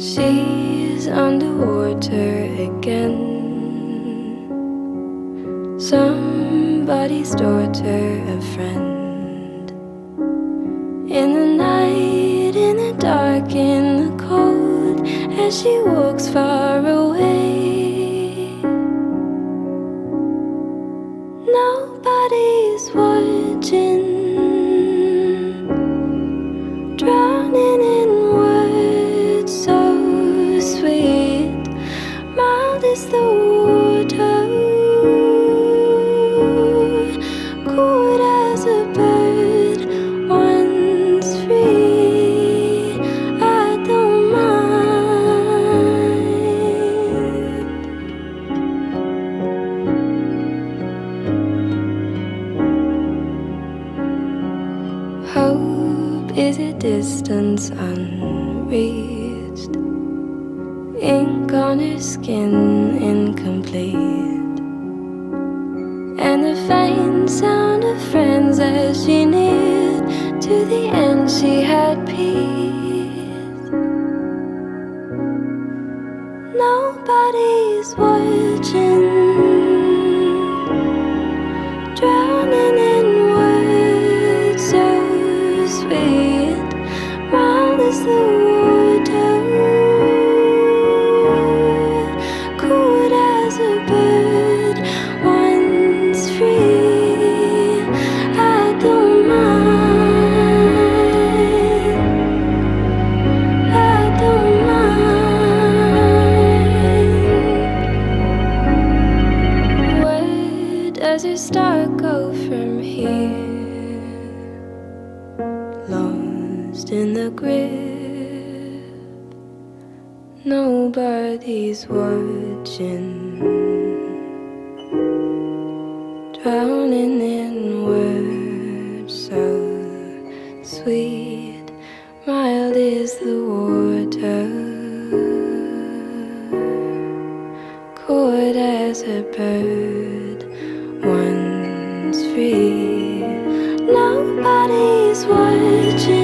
She's underwater again. Somebody's daughter, a friend. In the night, in the dark, in the cold, as she walks far away. Is a distance unreached. Ink on her skin incomplete. And the faint sound of friends as she neared to the end she had peace. Nobody's watching does your star go from here? Lost in the grip. Nobody's watching. Drowning in words so sweet, mild is the water, cold as a bird free. Nobody's watching.